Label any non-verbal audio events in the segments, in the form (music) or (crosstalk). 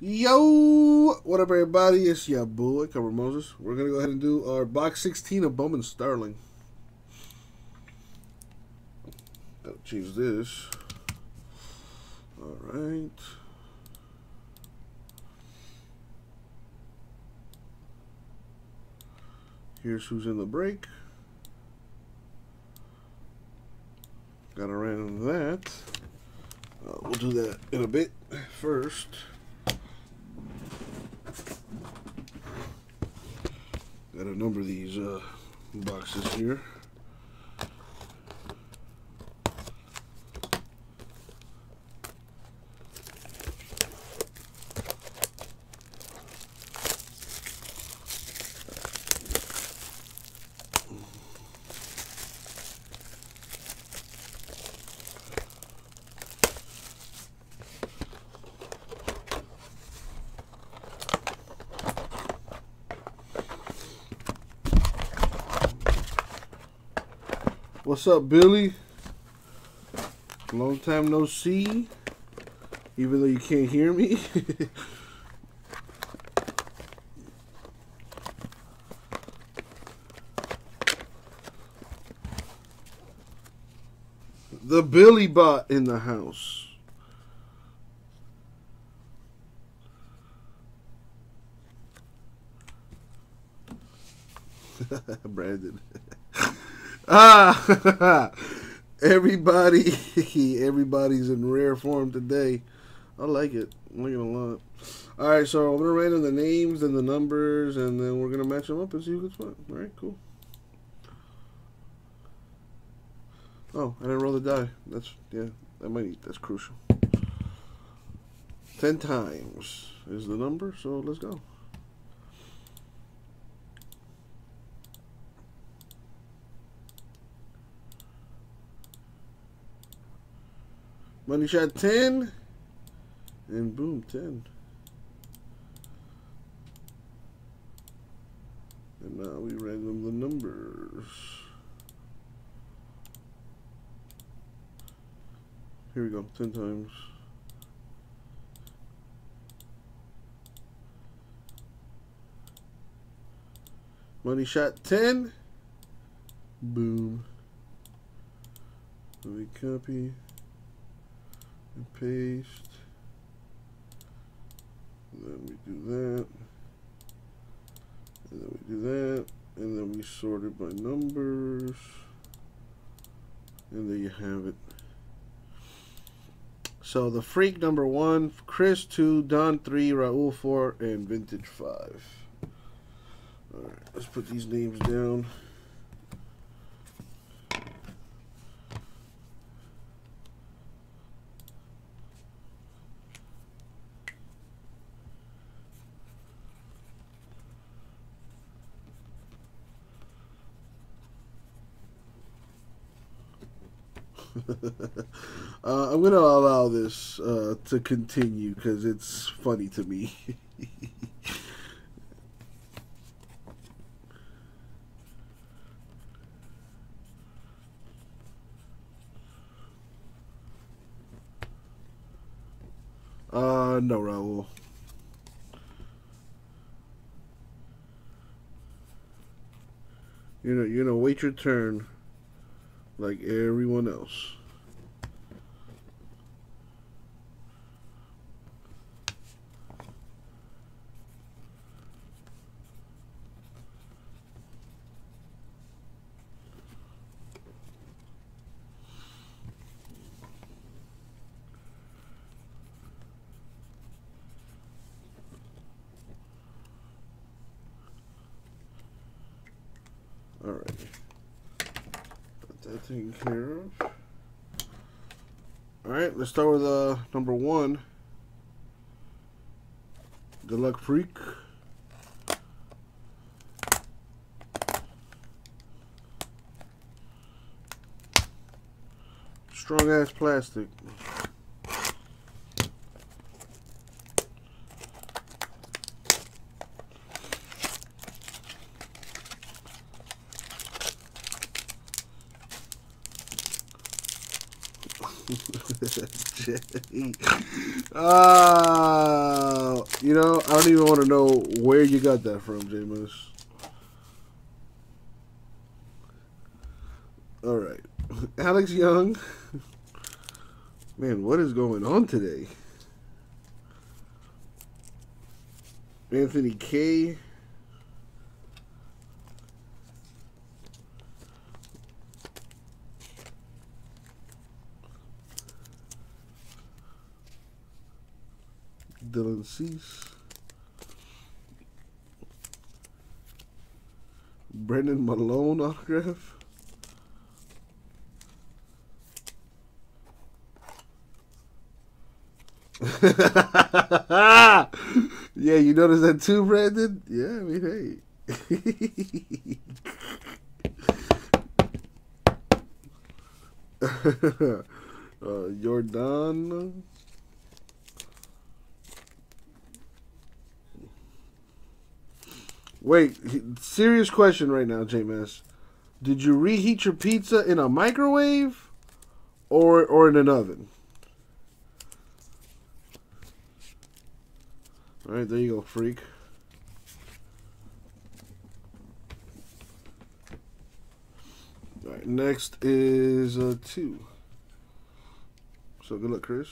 Yo, what up, everybody? It's your boy, Cover Moses. We're gonna go ahead and do our box 16 of Bowman Sterling. Gotta change this. All right. Here's who's in the break. Got to random that. Uh, we'll do that in a bit. First, got a number of these uh, boxes here. What's up, Billy? Long time no see. Even though you can't hear me. (laughs) the Billy bot in the house. (laughs) Brandon. Ah, (laughs) everybody, (laughs) everybody's in rare form today. I like it. I like it a lot. All right, so I'm gonna random the names and the numbers, and then we're gonna match them up and see who gets what. All right, cool. Oh, I didn't roll the die. That's yeah, that might that's crucial. Ten times is the number, so let's go. Money shot 10. And boom, 10. And now we random the numbers. Here we go, 10 times. Money shot 10. Boom. Let me copy and paste. Then we do that. And then we do that. And then we sort it by numbers. And there you have it. So the freak number one, Chris two, Don three, Raul four, and Vintage five. Alright, let's put these names down. (laughs) uh, I'm gonna allow this uh, to continue because it's funny to me. (laughs) uh, no, Raul. You know, you know, wait your turn like everyone else. All right that taken care of. Alright, let's start with uh, number one. Good luck, freak. Strong ass plastic. (laughs) oh, You know, I don't even want to know where you got that from, Jameis. All right. Alex Young. Man, what is going on today? Anthony K. Cease. Brennan Malone autograph. (laughs) yeah, you notice that too, Brandon? Yeah, I mean, hey. (laughs) uh, Jordan. Wait, serious question right now, JMS. Did you reheat your pizza in a microwave or or in an oven? All right, there you go, freak. All right, next is uh, two. So good luck, Chris.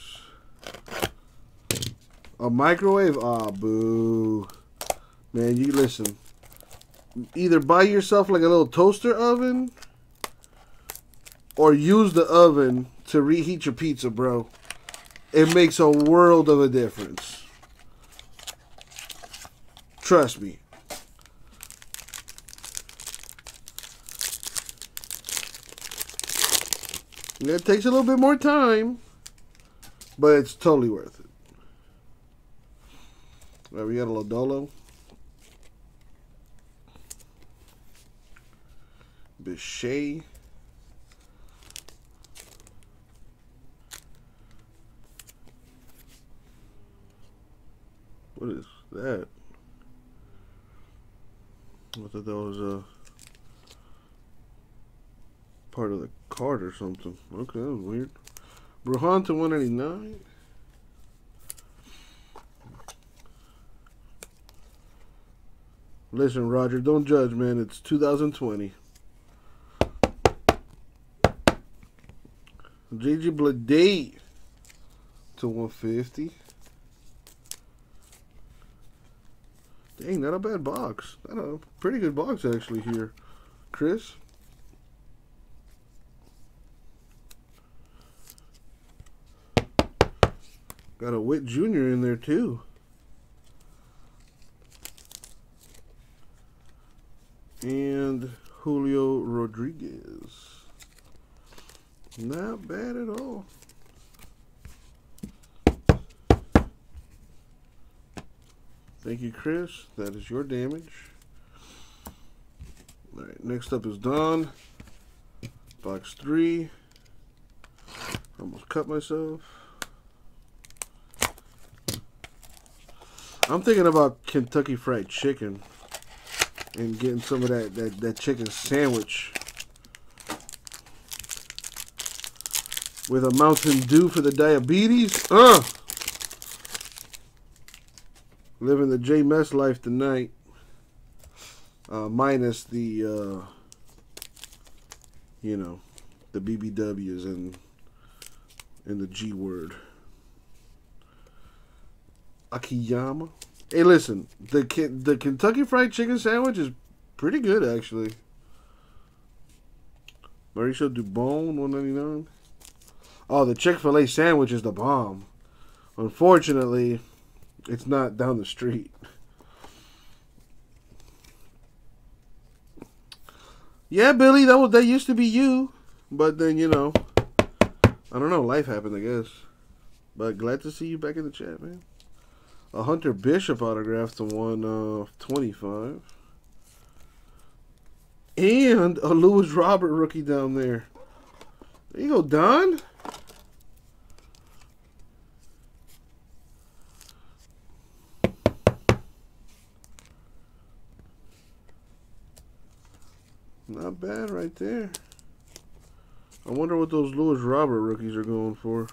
A microwave? Ah, oh, boo. Man, you listen. Either buy yourself like a little toaster oven or use the oven to reheat your pizza, bro. It makes a world of a difference. Trust me. It takes a little bit more time, but it's totally worth it. Right, we got a Lodolo. Bichette. What is that? I thought that was a part of the card or something. Okay, that was weird. Brujan to 189. Listen, Roger, don't judge, man. It's 2020. JJ Bleday to 150. Dang, not a bad box. Not a pretty good box actually here. Chris? Got a Witt Jr. in there too. And Julio Rodriguez. Not bad at all. Thank you, Chris. That is your damage. All right, next up is Don. Box three. Almost cut myself. I'm thinking about Kentucky Fried Chicken and getting some of that, that, that chicken sandwich with a Mountain Dew for the diabetes. Uh! Living the J Mess life tonight. Uh, minus the, uh, you know, the BBWs and and the G word. Akiyama. Hey, listen, the the Kentucky Fried Chicken sandwich is pretty good actually. Mauricio Dubon, one ninety nine. Oh, the Chick Fil A sandwich is the bomb. Unfortunately, it's not down the street. Yeah, Billy, that was that used to be you, but then you know, I don't know, life happened, I guess. But glad to see you back in the chat, man. A Hunter Bishop autograph to one uh, twenty-five, and a Luis Robert rookie down there. There you go, Don. bad right there. I wonder what those Lewis Robert rookies are going for.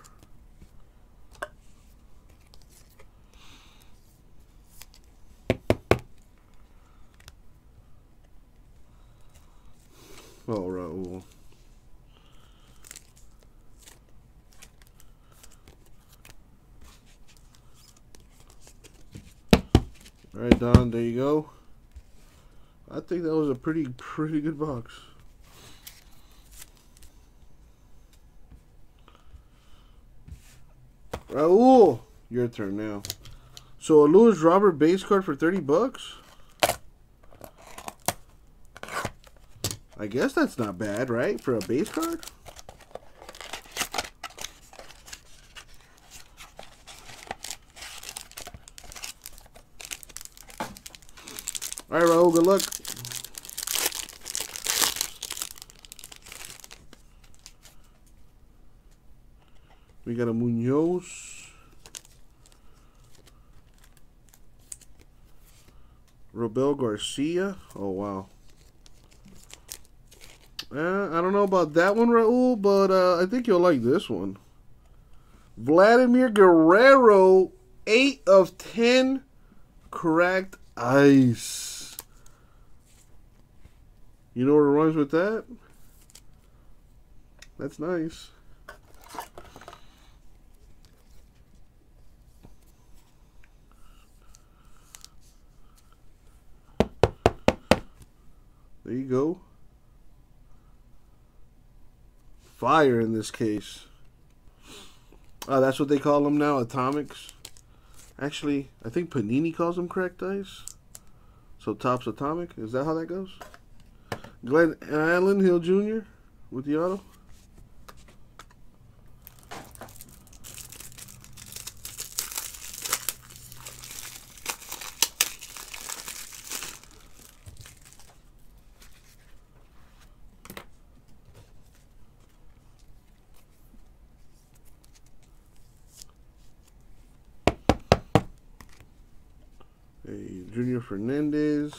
Oh, Raul. All right, Don, there you go. I think that was a pretty, pretty good box. Raul, your turn now. So a Luis Robert base card for 30 bucks? I guess that's not bad, right? For a base card? All right, Raul, good luck. We got a Munoz. Robel Garcia. Oh, wow. Uh, I don't know about that one, Raul, but uh, I think you'll like this one. Vladimir Guerrero, 8 of 10 cracked ice. You know what rhymes with that? That's nice. There you go. Fire in this case. Oh, that's what they call them now, atomics. Actually, I think Panini calls them cracked ice. So Topps Atomic, is that how that goes? Glenn Allen Hill Jr. with the auto. A Junior Fernandez.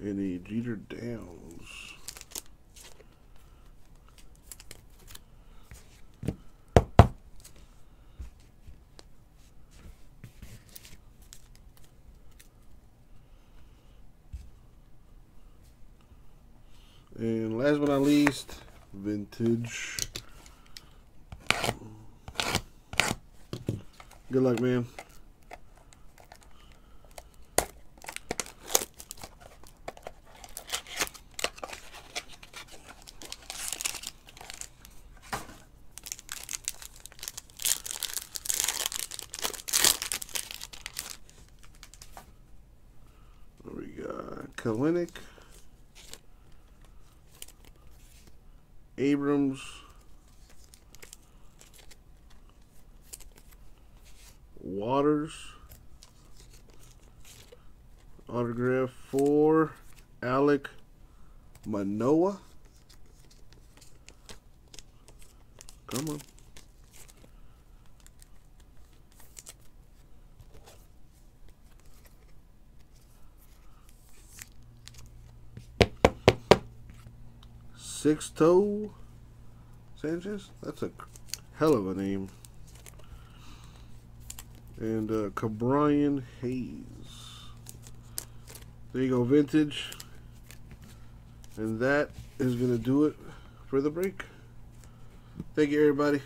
And a Jeter Downs. And last but not least, vintage. Good luck, man. We got? Kalinick, Abrams, Waters, autograph for Alek Manoah. Come on. Sixto Sanchez? That's a hell of a name. And uh, Ke'Bryan Hayes. There you go, vintage. And that is going to do it for the break. Thank you, everybody.